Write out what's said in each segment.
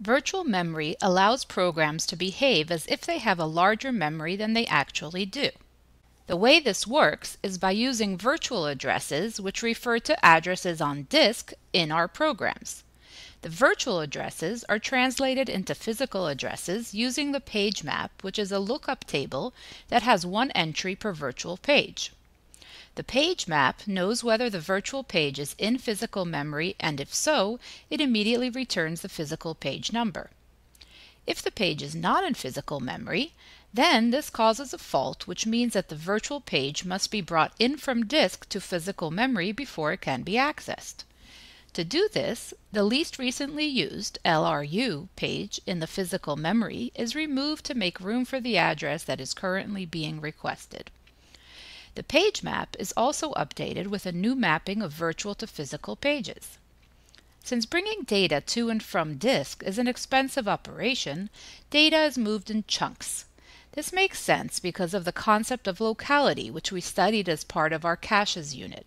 Virtual memory allows programs to behave as if they have a larger memory than they actually do. The way this works is by using virtual addresses which refer to addresses on disk in our programs. The virtual addresses are translated into physical addresses using the page map which is a lookup table that has one entry per virtual page. The page map knows whether the virtual page is in physical memory and if so, it immediately returns the physical page number. If the page is not in physical memory, then this causes a fault which means that the virtual page must be brought in from disk to physical memory before it can be accessed. To do this, the least recently used LRU page in the physical memory is removed to make room for the address that is currently being requested. The page map is also updated with a new mapping of virtual to physical pages. Since bringing data to and from disk is an expensive operation, data is moved in chunks. This makes sense because of the concept of locality which we studied as part of our caches unit.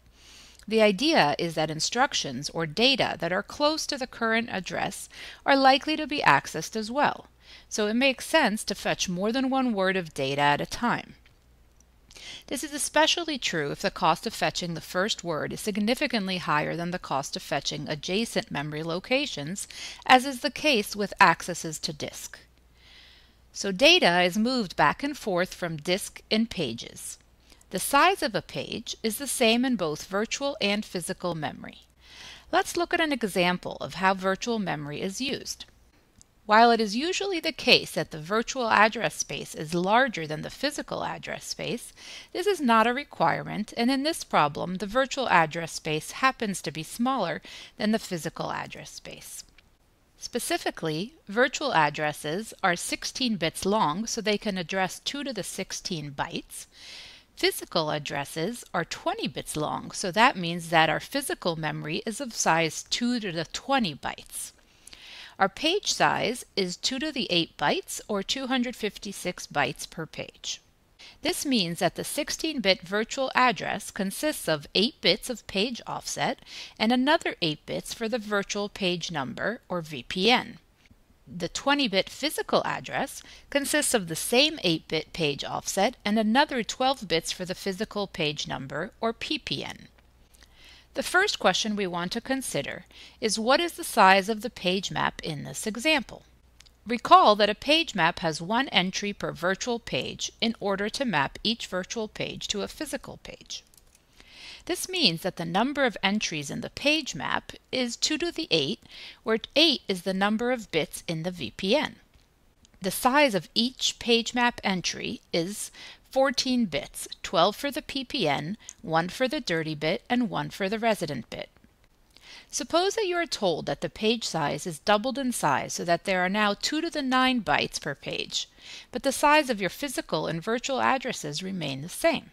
The idea is that instructions or data that are close to the current address are likely to be accessed as well, so it makes sense to fetch more than one word of data at a time. This is especially true if the cost of fetching the first word is significantly higher than the cost of fetching adjacent memory locations, as is the case with accesses to disk. So data is moved back and forth from disk in pages. The size of a page is the same in both virtual and physical memory. Let's look at an example of how virtual memory is used. While it is usually the case that the virtual address space is larger than the physical address space, this is not a requirement and in this problem the virtual address space happens to be smaller than the physical address space. Specifically, virtual addresses are 16 bits long so they can address 2 to the 16 bytes. Physical addresses are 20 bits long so that means that our physical memory is of size 2 to the 20 bytes. Our page size is 2 to the 8 bytes or 256 bytes per page. This means that the 16-bit virtual address consists of 8 bits of page offset and another 8 bits for the virtual page number or VPN. The 20-bit physical address consists of the same 8-bit page offset and another 12 bits for the physical page number or PPN. The first question we want to consider is what is the size of the page map in this example? Recall that a page map has one entry per virtual page in order to map each virtual page to a physical page. This means that the number of entries in the page map is 2 to the 8, where 8 is the number of bits in the VPN. The size of each page map entry is 14 bits, 12 for the PPN, 1 for the dirty bit, and 1 for the resident bit. Suppose that you are told that the page size is doubled in size so that there are now 2 to the 9 bytes per page, but the size of your physical and virtual addresses remain the same.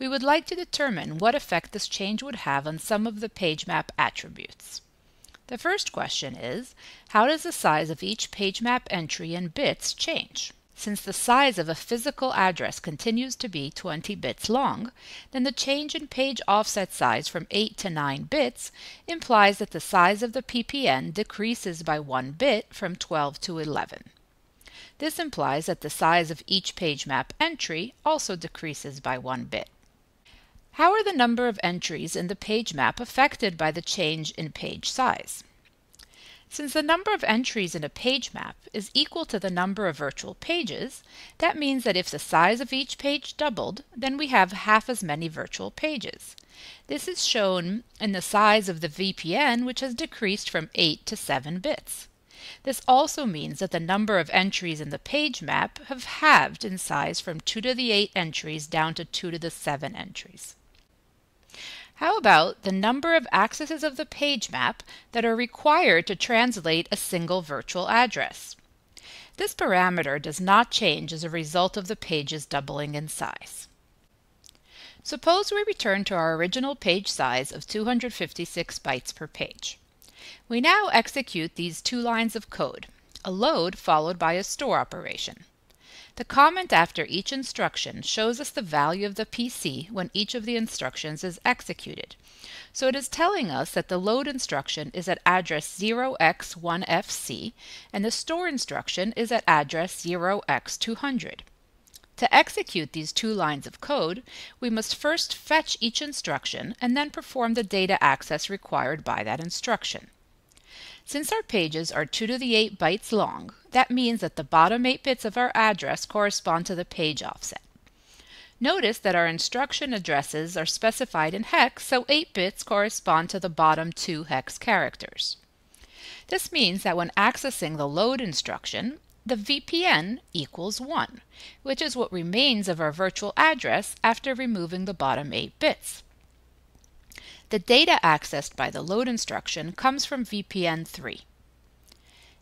We would like to determine what effect this change would have on some of the page map attributes. The first question is, how does the size of each page map entry in bits change? Since the size of a physical address continues to be 20 bits long, then the change in page offset size from 8 to 9 bits implies that the size of the PPN decreases by 1 bit from 12 to 11. This implies that the size of each page map entry also decreases by 1 bit. How are the number of entries in the page map affected by the change in page size? Since the number of entries in a page map is equal to the number of virtual pages, that means that if the size of each page doubled, then we have half as many virtual pages. This is shown in the size of the VPN, which has decreased from 8 to 7 bits. This also means that the number of entries in the page map have halved in size from 2 to the 8 entries down to 2 to the 7 entries. How about the number of accesses of the page map that are required to translate a single virtual address? This parameter does not change as a result of the pages doubling in size. Suppose we return to our original page size of 256 bytes per page. We now execute these two lines of code, a load followed by a store operation. The comment after each instruction shows us the value of the PC when each of the instructions is executed. So it is telling us that the load instruction is at address 0x1FC and the store instruction is at address 0x200. To execute these two lines of code, we must first fetch each instruction and then perform the data access required by that instruction. Since our pages are 2 to the 8 bytes long, that means that the bottom 8 bits of our address correspond to the page offset. Notice that our instruction addresses are specified in hex, so 8 bits correspond to the bottom two hex characters. This means that when accessing the load instruction, the VPN equals 1, which is what remains of our virtual address after removing the bottom 8 bits. The data accessed by the load instruction comes from VPN 3.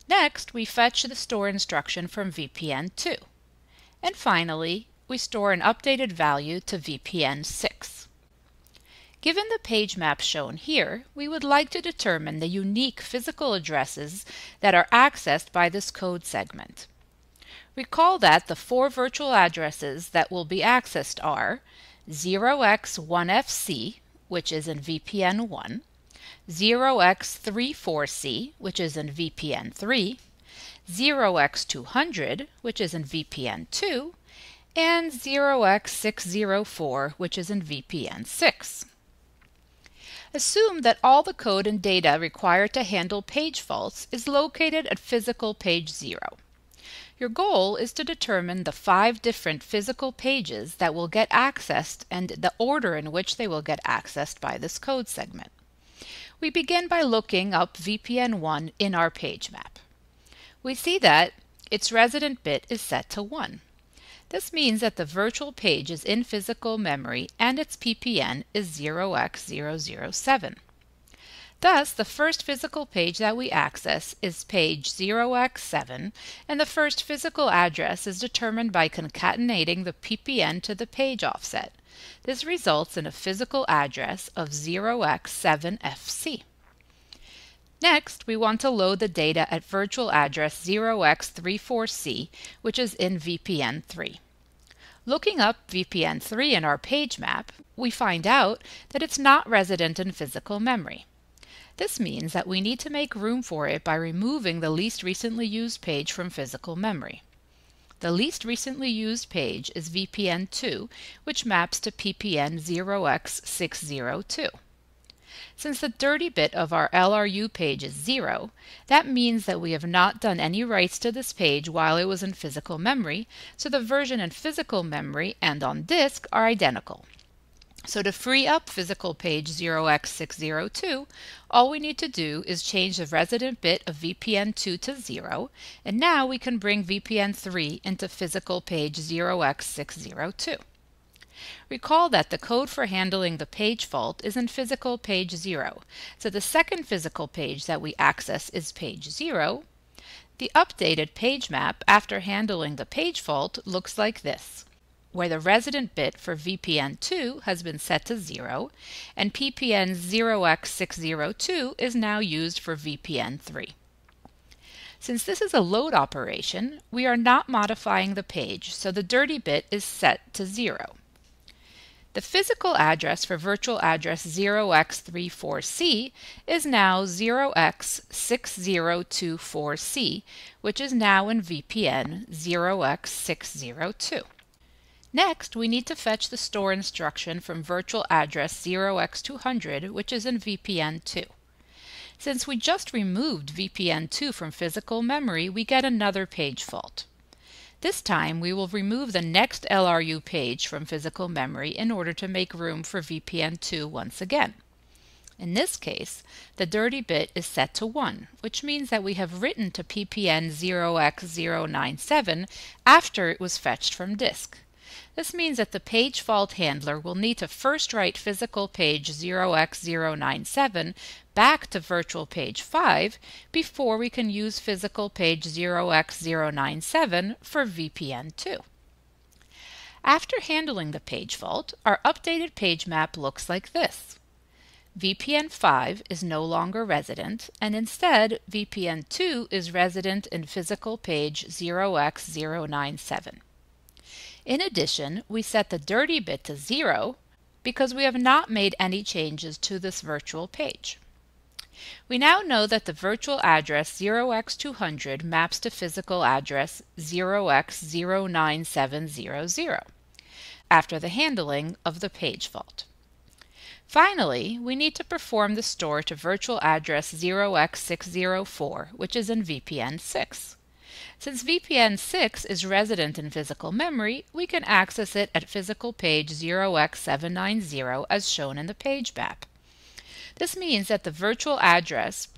Next, we fetch the store instruction from VPN 2. And finally, we store an updated value to VPN 6. Given the page map shown here, we would like to determine the unique physical addresses that are accessed by this code segment. Recall that the four virtual addresses that will be accessed are 0x1FC, which is in VPN 1, 0x34C, which is in VPN 3, 0x200, which is in VPN 2, and 0x604, which is in VPN 6. Assume that all the code and data required to handle page faults is located at physical page 0. Your goal is to determine the five different physical pages that will get accessed and the order in which they will get accessed by this code segment. We begin by looking up VPN1 in our page map. We see that its resident bit is set to 1. This means that the virtual page is in physical memory and its PPN is 0x007. Thus, the first physical page that we access is page 0x7, and the first physical address is determined by concatenating the PPN to the page offset. This results in a physical address of 0x7FC. Next, we want to load the data at virtual address 0x34C, which is in VPN 3. Looking up VPN 3 in our page map, we find out that it's not resident in physical memory. This means that we need to make room for it by removing the least recently used page from physical memory. The least recently used page is VPN2, which maps to PPN 0x602. Since the dirty bit of our LRU page is 0, that means that we have not done any writes to this page while it was in physical memory, so the version in physical memory and on disk are identical. So to free up physical page 0x602, all we need to do is change the resident bit of VPN2 to 0, and now we can bring VPN3 into physical page 0x602. Recall that the code for handling the page fault is in physical page 0, so the second physical page that we access is page 0. The updated page map after handling the page fault looks like this where the resident bit for VPN2 has been set to 0, and PPN 0x602 is now used for VPN3. Since this is a load operation, we are not modifying the page, so the dirty bit is set to 0. The physical address for virtual address 0x34C is now 0x6024C, which is now in VPN 0x602. Next, we need to fetch the store instruction from virtual address 0x200, which is in VPN2. Since we just removed VPN2 from physical memory, we get another page fault. This time, we will remove the next LRU page from physical memory in order to make room for VPN2 once again. In this case, the dirty bit is set to 1, which means that we have written to PPN 0x097 after it was fetched from disk. This means that the page fault handler will need to first write physical page 0x097 back to virtual page 5 before we can use physical page 0x097 for VPN2. After handling the page fault, our updated page map looks like this. VPN 5 is no longer resident, and instead VPN 2 is resident in physical page 0x097. In addition, we set the dirty bit to 0 because we have not made any changes to this virtual page. We now know that the virtual address 0x200 maps to physical address 0x09700 after the handling of the page fault. Finally, we need to perform the store to virtual address 0x604, which is in VPN 6. Since VPN 6 is resident in physical memory, we can access it at physical page 0x790 as shown in the page map. This means that the virtual address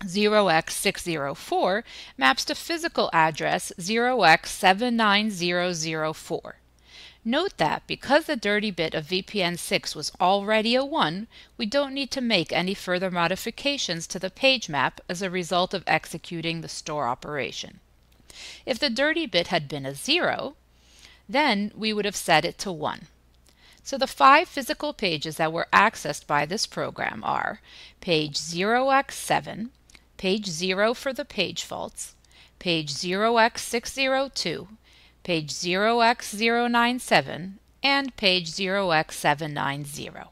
0x604 maps to physical address 0x79004. Note that because the dirty bit of VPN 6 was already a 1, we don't need to make any further modifications to the page map as a result of executing the store operation. If the dirty bit had been a 0, then we would have set it to 1. So the five physical pages that were accessed by this program are page 0x7, page 0 for the page faults, page 0x602, page 0x097, and page 0x790.